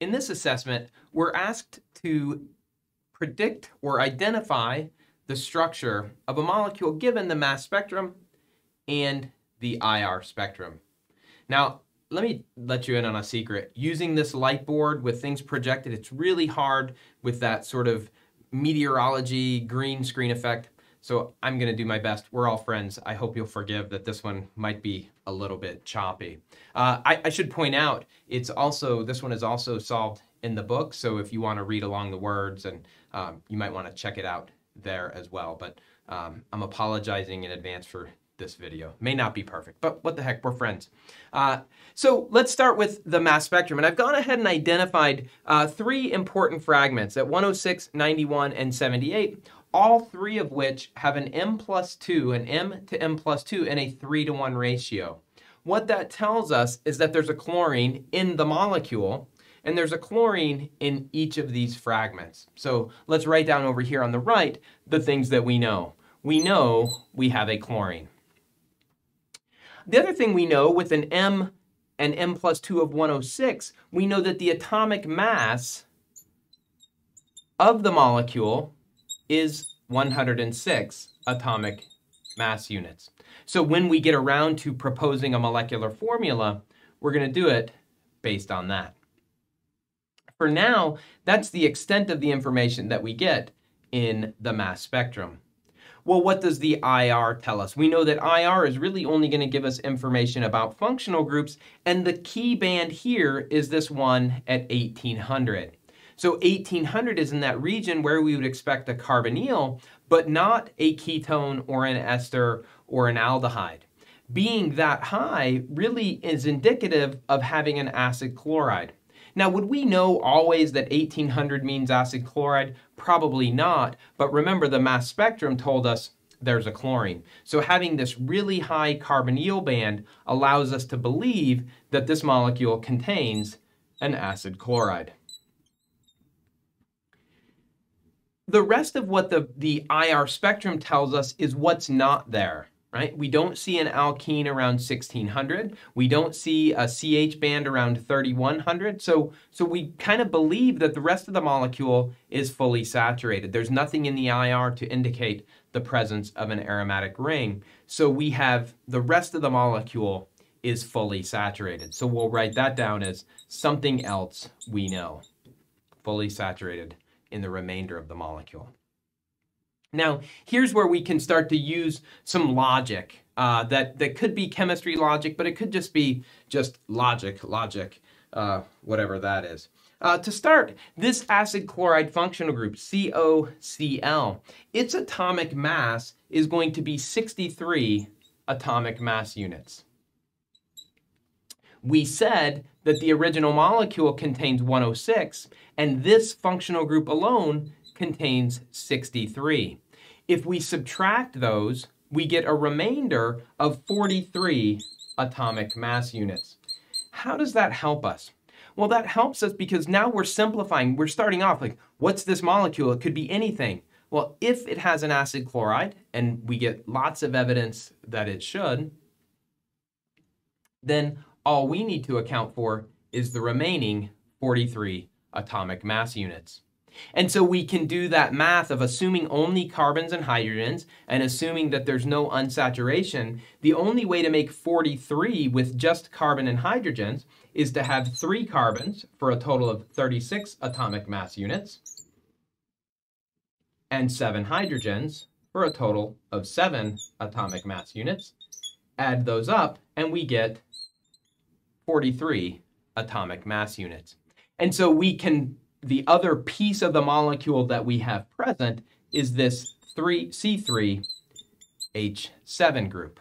In this assessment, we're asked to predict or identify the structure of a molecule given the mass spectrum and the IR spectrum. Now, let me let you in on a secret. Using this light board with things projected, it's really hard with that sort of meteorology green screen effect. So I'm going to do my best. We're all friends. I hope you'll forgive that this one might be a little bit choppy. Uh, I, I, should point out, it's also this one is also solved in the book. So if you want to read along the words, and um, you might want to check it out there as well. But um, I'm apologizing in advance for this video. May not be perfect, but what the heck, we're friends. Uh, so let's start with the mass spectrum. And I've gone ahead and identified uh, three important fragments at 106, 91, and 78, all three of which have an M plus 2, an M to M plus 2, and a 3 to 1 ratio. What that tells us is that there's a chlorine in the molecule, and there's a chlorine in each of these fragments. So let's write down over here on the right the things that we know. We know we have a chlorine. The other thing we know with an M and M plus 2 of 106, we know that the atomic mass of the molecule is 106 atomic mass units. So when we get around to proposing a molecular formula, we're going to do it based on that. For now, that's the extent of the information that we get in the mass spectrum. Well, what does the IR tell us? We know that IR is really only going to give us information about functional groups, and the key band here is this one at 1800. So 1800 is in that region where we would expect a carbonyl, but not a ketone or an ester or an aldehyde. Being that high really is indicative of having an acid chloride. Now, would we know always that 1800 means acid chloride? Probably not, but remember the mass spectrum told us there's a chlorine. So having this really high carbonyl band allows us to believe that this molecule contains an acid chloride. The rest of what the, the IR spectrum tells us is what's not there, right? We don't see an alkene around 1600. We don't see a CH band around 3100. So, so we kind of believe that the rest of the molecule is fully saturated. There's nothing in the IR to indicate the presence of an aromatic ring. So we have the rest of the molecule is fully saturated. So we'll write that down as something else we know, fully saturated in the remainder of the molecule. Now, here's where we can start to use some logic uh, that, that could be chemistry logic, but it could just be just logic, logic, uh, whatever that is. Uh, to start, this acid chloride functional group, COCl, its atomic mass is going to be 63 atomic mass units. We said that the original molecule contains 106, and this functional group alone contains 63. If we subtract those, we get a remainder of 43 atomic mass units. How does that help us? Well, that helps us because now we're simplifying. We're starting off like, what's this molecule? It could be anything. Well, if it has an acid chloride, and we get lots of evidence that it should, then all we need to account for is the remaining 43 atomic mass units. And so we can do that math of assuming only carbons and hydrogens and assuming that there's no unsaturation. The only way to make 43 with just carbon and hydrogens is to have three carbons for a total of 36 atomic mass units and seven hydrogens for a total of seven atomic mass units. Add those up and we get 43 atomic mass units. And so we can, the other piece of the molecule that we have present is this 3 C3H7 group.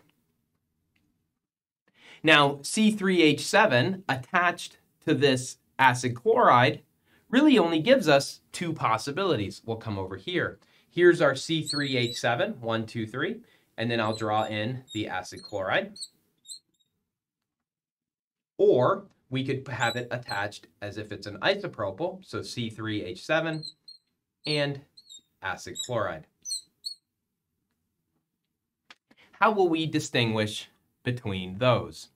Now, C3H7 attached to this acid chloride really only gives us two possibilities. We'll come over here. Here's our C3H7, one, two, three, and then I'll draw in the acid chloride. Or we could have it attached as if it's an isopropyl, so C3H7 and acid chloride. How will we distinguish between those.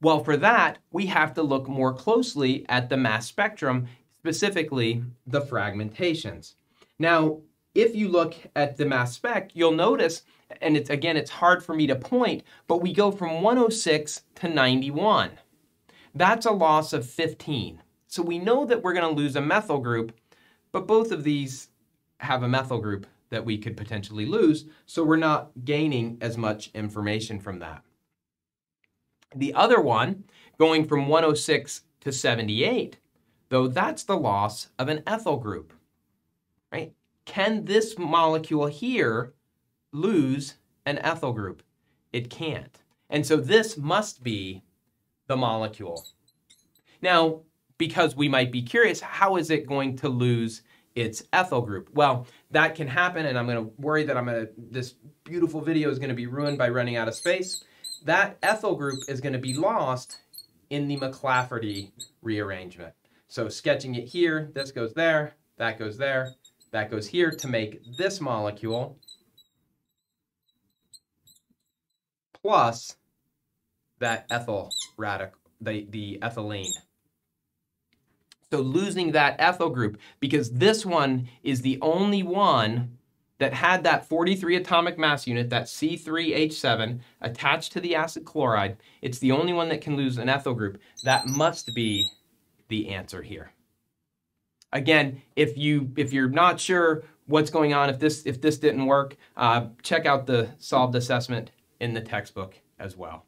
Well, for that, we have to look more closely at the mass spectrum, specifically the fragmentations. Now, if you look at the mass spec, you'll notice, and it's again, it's hard for me to point, but we go from 106 to 91. That's a loss of 15. So we know that we're going to lose a methyl group, but both of these have a methyl group that we could potentially lose, so we're not gaining as much information from that. The other one, going from 106 to 78, though that's the loss of an ethyl group? Can this molecule here lose an ethyl group? It can't. And so this must be the molecule. Now, because we might be curious, how is it going to lose its ethyl group? Well, that can happen, and I'm going to worry that I'm going to, this beautiful video is going to be ruined by running out of space. That ethyl group is going to be lost in the McLafferty rearrangement. So sketching it here, this goes there, that goes there, that goes here to make this molecule plus that ethyl radical, the, the ethylene. So losing that ethyl group, because this one is the only one that had that 43 atomic mass unit, that C3H7, attached to the acid chloride. It's the only one that can lose an ethyl group. That must be the answer here. Again, if you if you're not sure what's going on, if this if this didn't work, uh, check out the solved assessment in the textbook as well.